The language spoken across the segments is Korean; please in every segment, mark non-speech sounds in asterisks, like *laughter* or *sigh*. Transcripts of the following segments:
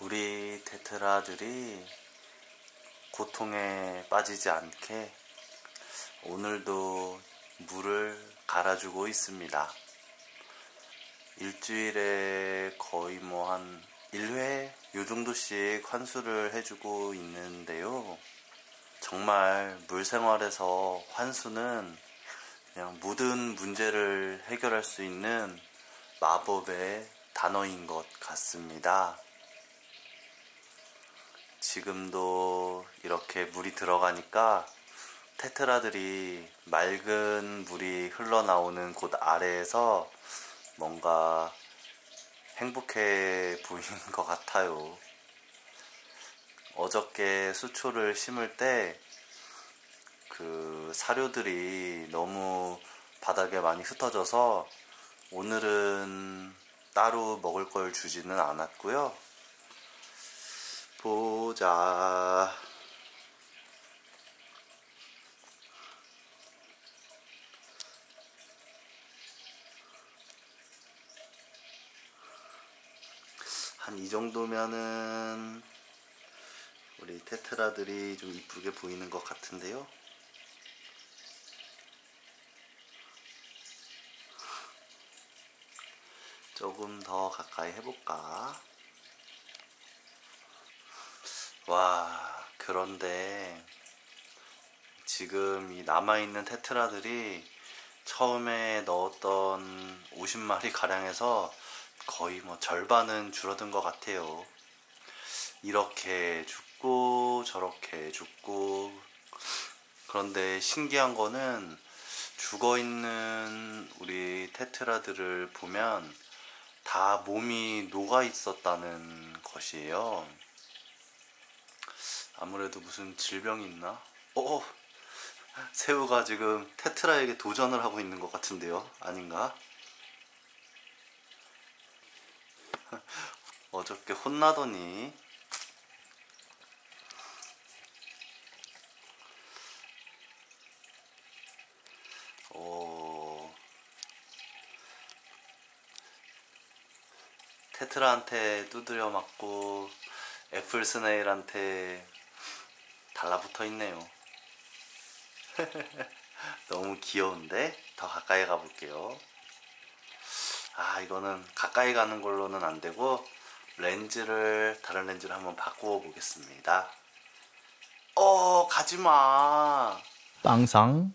우리 테트라들이 고통에 빠지지 않게 오늘도 물을 갈아주고 있습니다. 일주일에 거의 뭐 한 1회 요 정도씩 환수를 해주고 있는데요. 정말 물 생활에서 환수는 그냥 모든 문제를 해결할 수 있는 마법의 단어인 것 같습니다. 지금도 이렇게 물이 들어가니까 테트라들이 맑은 물이 흘러나오는 곳 아래에서 뭔가 행복해 보이는 것 같아요. 어저께 수초를 심을 때 그 사료들이 너무 바닥에 많이 흩어져서 오늘은 따로 먹을 걸 주지는 않았고요. 보자. 한 이 정도면은 우리 테트라들이 좀 이쁘게 보이는 것 같은데요. 조금 더 가까이 해볼까? 와, 그런데 지금 이 남아있는 테트라들이 처음에 넣었던 50마리 가량에서 거의 뭐 절반은 줄어든 것 같아요. 이렇게 죽고 저렇게 죽고 그런데 신기한 거는 죽어 있는 우리 테트라들을 보면 다 몸이 녹아 있었다는 것이에요. 아무래도 무슨 질병이 있나? 어, 새우가 지금 테트라에게 도전을 하고 있는 것 같은데요. 아닌가? *laughs* 어저께 혼나더니 오 테트라한테 두드려 맞고 애플 스네일한테 달라붙어 있네요. *laughs* 너무 귀여운데 더 가까이 가볼게요. 아 이거는 가까이 가는 걸로는 안 되고 렌즈를 다른 렌즈를 한번 바꾸어 보겠습니다. 어 가지마. 빵상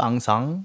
빵상